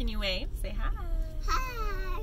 Can you wave? Say hi. Hi.